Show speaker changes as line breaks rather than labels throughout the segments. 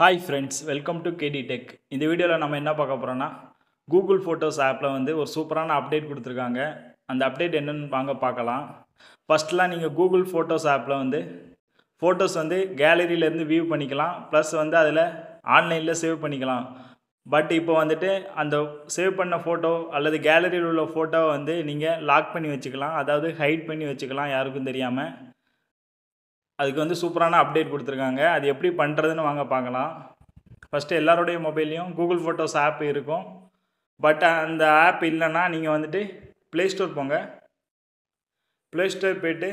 Hi friends welcome to K D tech இந்த வீடியோவில் நம்ம என்ன பார்க்க போகிறோன்னா கூகுள் ஃபோட்டோஸ் ஆப்பில் வந்து ஒரு சூப்பரான அப்டேட் கொடுத்துருக்காங்க. அந்த அப்டேட் என்னென்னு வாங்க பார்க்கலாம். ஃபஸ்ட்லாம் நீங்கள் கூகுள் ஃபோட்டோஸ் ஆப்பில் வந்து ஃபோட்டோஸ் வந்து கேலரியிலேருந்து வியூ பண்ணிக்கலாம். ப்ளஸ் வந்து அதில் ஆன்லைனில் சேவ் பண்ணிக்கலாம். பட் இப்போ வந்துட்டு அந்த சேவ் பண்ண ஃபோட்டோ அல்லது கேலரியில் உள்ள ஃபோட்டோவை வந்து நீங்கள் லாக் பண்ணி வச்சுக்கலாம். அதாவது ஹைட் பண்ணி வச்சுக்கலாம் யாருக்கும் தெரியாமல் அதுக்கு வந்து சூப்பரான அப்டேட் கொடுத்துருக்காங்க. அது எப்படி பண்ணுறதுன்னு வாங்க பார்க்கலாம். ஃபஸ்ட்டு எல்லாருடைய மொபைல்லையும் கூகுள் ஃபோட்டோஸ் ஆப் இருக்கும். பட் அந்த ஆப் இல்லைன்னா நீங்கள் வந்துட்டு ப்ளே ஸ்டோர் போங்க. ப்ளே ஸ்டோர் போய்ட்டு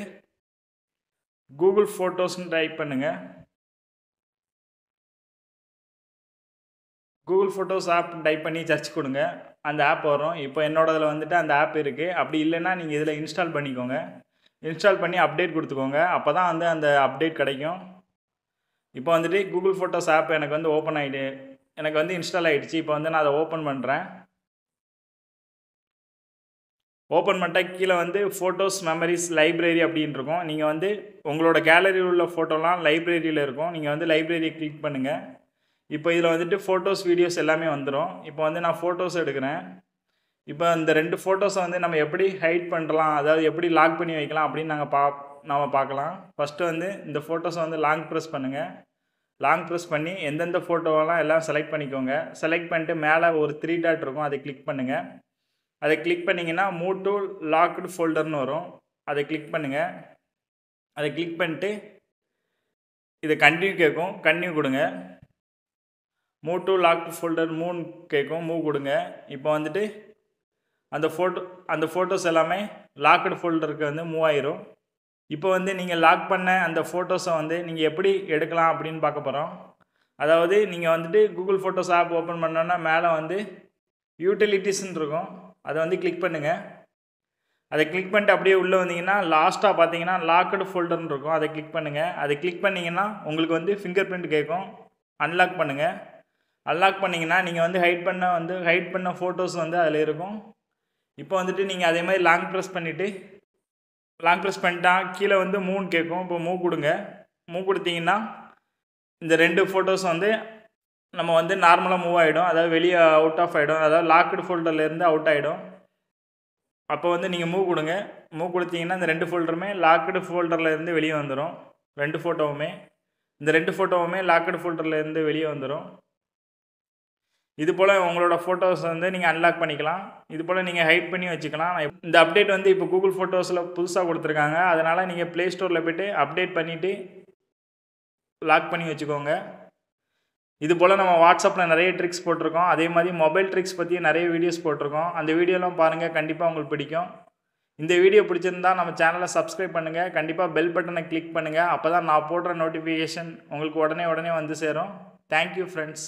கூகுள் ஃபோட்டோஸ்னு டைப் பண்ணுங்கள் கூகுள் ஃபோட்டோஸ் ஆப் டைப் பண்ணி சர்ச் கொடுங்க. அந்த ஆப் வரும். இப்போ என்னோடதில் வந்துட்டு அந்த ஆப் இருக்குது அப்படி இல்லைன்னா நீங்கள் இதில் இன்ஸ்டால் பண்ணிக்கோங்க. இன்ஸ்டால் பண்ணி அப்டேட் கொடுத்துக்கோங்க. அப்போ தான் வந்து அந்த அப்டேட் கிடைக்கும். இப்போ வந்துட்டு கூகுள் ஃபோட்டோஸ் ஆப் எனக்கு வந்து ஓப்பன் ஆகிடு எனக்கு வந்து இன்ஸ்டால் ஆகிடுச்சு இப்போ வந்து நான் அதை ஓப்பன் பண்ணுறேன் ஓப்பன் பண்ணிட்டா கீழே வந்து ஃபோட்டோஸ் மெமரிஸ் லைப்ரரி அப்படின்னு இருக்கும். நீங்கள் வந்து உங்களோட கேலரியில் உள்ள ஃபோட்டோலாம் லைப்ரரியில் இருக்கும். நீங்கள் வந்து லைப்ரரியை கிளிக் பண்ணுங்கள் இப்போ இதில் வந்துட்டு ஃபோட்டோஸ் வீடியோஸ் எல்லாமே வந்துடும் இப்போ வந்து நான் ஃபோட்டோஸ் எடுக்கிறேன். இப்போ இந்த ரெண்டு ஃபோட்டோஸை வந்து நம்ம எப்படி ஹைட் பண்ணலாம்? அதாவது எப்படி லாக் பண்ணி வைக்கலாம்? அப்படின்னு நாங்கள் பா நாம் பார்க்கலாம். ஃபஸ்ட்டு வந்து இந்த ஃபோட்டோஸை வந்து லாங் ப்ரெஸ் பண்ணுங்கள் லாங் ப்ரெஸ் பண்ணி எந்தெந்த ஃபோட்டோவெல்லாம் எல்லாம் செலக்ட் பண்ணிக்கோங்க. செலக்ட் பண்ணிட்டு மேலே ஒரு த்ரீ டாட் இருக்கும். அதை கிளிக் பண்ணுங்கள் அதை கிளிக் பண்ணிங்கன்னா மூ டு லாக்டு ஃபோல்டர்னு வரும். அதை கிளிக் பண்ணுங்கள் அதை கிளிக் பண்ணிட்டு இதை கண்டினியூ கேட்கும். கண்டினியூ கொடுங்க. மூ டு லாக்டு ஃபோல்டர் மூணு கேட்கும். மூவ் கொடுங்க. இப்போ வந்துட்டு அந்த ஃபோட்டோ அந்த ஃபோட்டோஸ் எல்லாமே லாக்டு ஃபோல்டருக்கு வந்து மூவ் ஆயிரும். இப்போ வந்து நீங்கள் லாக் பண்ண அந்த ஃபோட்டோஸை வந்து நீங்கள் எப்படி எடுக்கலாம் அப்படின்னு பார்க்க போகிறோம் அதாவது நீங்கள் வந்துட்டு கூகுள் ஃபோட்டோஸ் ஆப் ஓப்பன் பண்ணோன்னா மேலே வந்து யூட்டிலிட்டிஸ்ன்னு இருக்கும். அதை வந்து கிளிக் பண்ணுங்கள் அதை கிளிக் பண்ணிட்டு அப்படியே உள்ளே வந்தீங்கன்னா லாஸ்ட்டாக பார்த்தீங்கன்னா லாக்டு ஃபோல்டர்னு இருக்கும். அதை கிளிக் பண்ணுங்கள் அதை கிளிக் பண்ணிங்கன்னா உங்களுக்கு வந்து ஃபிங்கர் பிரிண்ட் கேட்கும். அன்லாக் பண்ணுங்கள் அன்லாக் பண்ணிங்கன்னா நீங்கள் வந்து ஹைட் பண்ண வந்து ஹைட் பண்ண ஃபோட்டோஸ் வந்து அதில் இருக்கும். இப்போ வந்துட்டு நீங்கள் அதே மாதிரி லாங் ப்ரெஸ் பண்ணிவிட்டு லாங் ப்ரெஸ் பண்ணிட்டா கீழே வந்து மூணு கேட்கும் இப்போ மூவ் கொடுங்க. மூ கொடுத்தீங்கன்னா இந்த ரெண்டு ஃபோட்டோஸ் வந்து நம்ம வந்து நார்மலாக மூவ் ஆகிடும் அதாவது வெளியே அவுட் ஆஃப் ஆகிடும் அதாவது லாக்டு ஃபோல்டர்லேருந்து அவுட் ஆகிடும் அப்போ வந்து நீங்கள் மூவ் கொடுங்க. மூவ் கொடுத்தீங்கன்னா இந்த ரெண்டு ஃபோல்டருமே லாக்டு ஃபோல்டர்லேருந்து வெளியே வந்துடும் ரெண்டு ஃபோட்டோவுமே இந்த ரெண்டு ஃபோட்டோவுமே லாக்டு ஃபோல்டர்லேருந்து வெளியே வந்துடும் இது போல் உங்களோட ஃபோட்டோஸ் வந்து நீங்கள் அன்லாக் பண்ணிக்கலாம். இது போல் நீங்கள் ஹைட் பண்ணி வச்சுக்கலாம். இந்த அப்டேட் வந்து இப்போ கூகுள் ஃபோட்டோஸில் புதுசாக கொடுத்துருக்காங்க. அதனால் நீங்கள் ப்ளே ஸ்டோரில் போய்ட்டு அப்டேட் பண்ணிவிட்டு லாக் பண்ணி வச்சுக்கோங்க. இது போல் நம்ம வாட்ஸ்அப்பில் நிறைய ட்ரிக்ஸ் போட்டிருக்கோம். அதே மாதிரி மொபைல் ட்ரிக்ஸ் பற்றி நிறைய வீடியோஸ் போட்டிருக்கோம். அந்த வீடியோலாம் பாருங்கள் கண்டிப்பாக உங்களுக்கு பிடிக்கும். இந்த வீடியோ பிடிச்சிருந்தா நம்ம சேனலை சப்ஸ்கிரைப் பண்ணுங்கள் கண்டிப்பாக பெல் பட்டனை கிளிக் பண்ணுங்கள் அப்போ தான் நான் போடுற நோட்டிஃபிகேஷன் உங்களுக்கு உடனே உடனே வந்து சேரும். Thank you friends